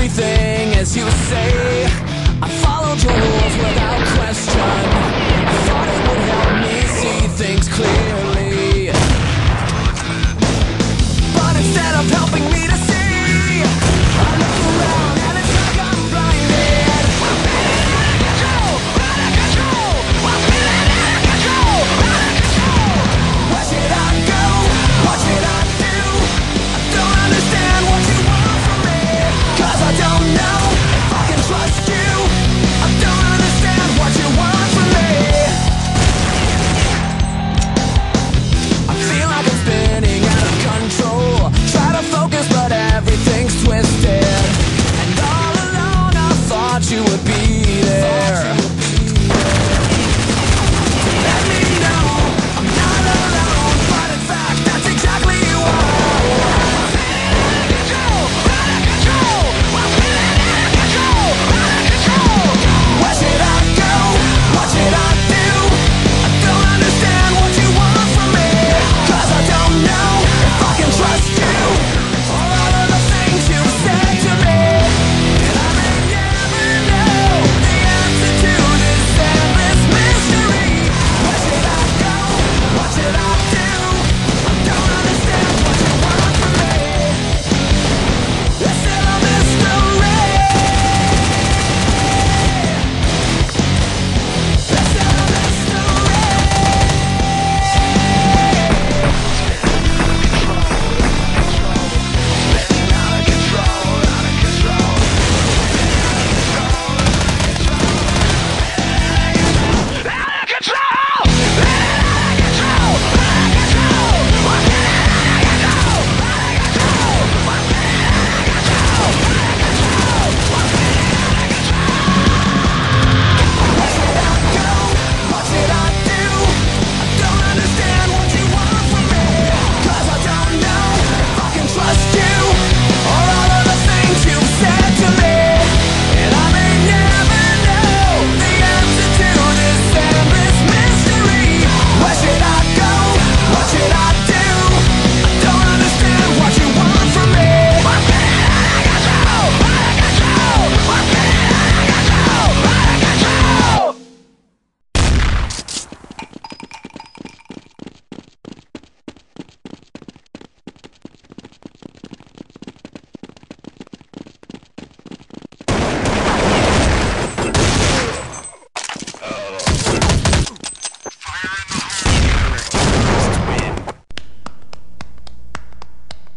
everything as you say. I followed your rules without question. I thought it would help me see things clearly. But instead of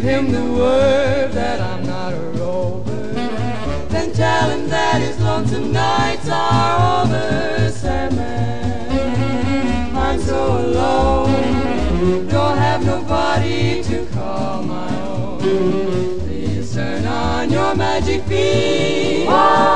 Give him the word that I'm not a rover. Then tell him that his lonesome nights are over. Sandman, I'm so alone. Don't have nobody to call my own. Please turn on your magic beam. Oh,